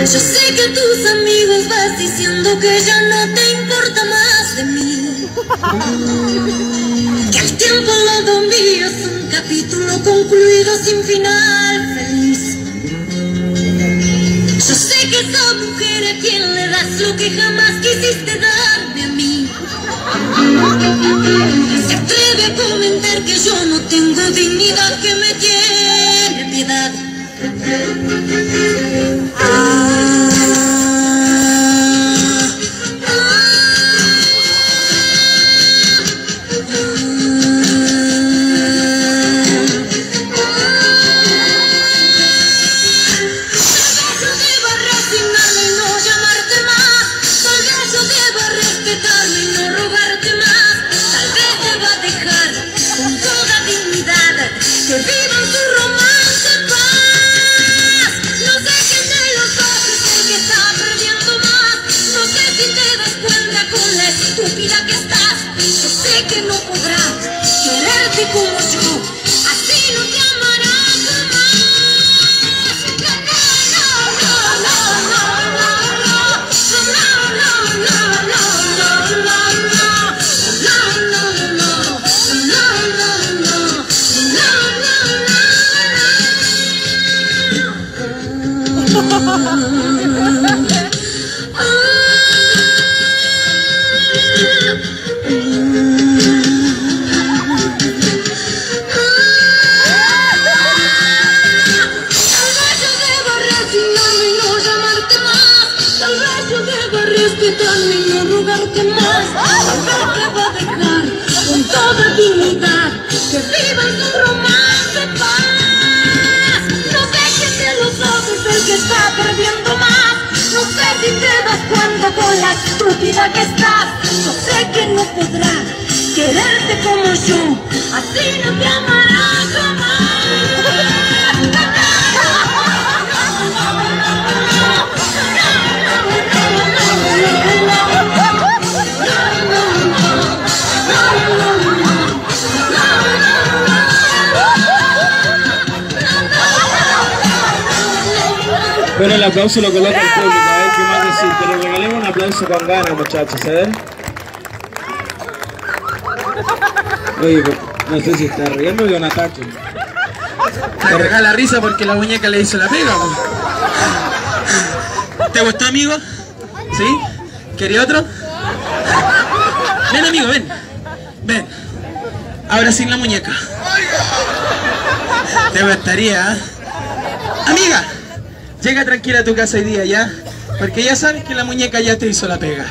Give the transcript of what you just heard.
Yo sé que tus amigos vas diciendo que ya no te importa más de mí. Que el tiempo lado mío es un capítulo concluido sin final feliz. Yo sé que esa mujer a quien le das lo que jamás quisiste darme a mí. Se atreve a comentar que yo no tengo dignidad, que me tiene piedad. Estúpida que estás. Yo sé que no podrás quererte como yo. Así no te llamarte más. Tal vez yo deba respetarme y no rogarte más. Tal vez deba dejar con toda dignidad que vivan su romance paz. No quién de los es el que está perdiendo más. No sé si te das cuenta con la estúpida que estás. Yo sé que no podrá quererte como yo. Así no te amará Bueno, el aplauso lo coloca el público, a ver qué más decir. Pero regalemos un aplauso con ganas, muchachos, a ver. Oye, pues, no sé si está riendo o de un ataque. Me regala risa porque la muñeca le hizo la pega. ¿Te gustó, amigo? ¿Sí? ¿Quería otro? Ven, amigo, ven. Ven. Ahora sin la muñeca. Te gustaría, ¿ah? Amiga, llega tranquila a tu casa hoy día, ¿ya? Porque ya sabes que la muñeca ya te hizo la pega.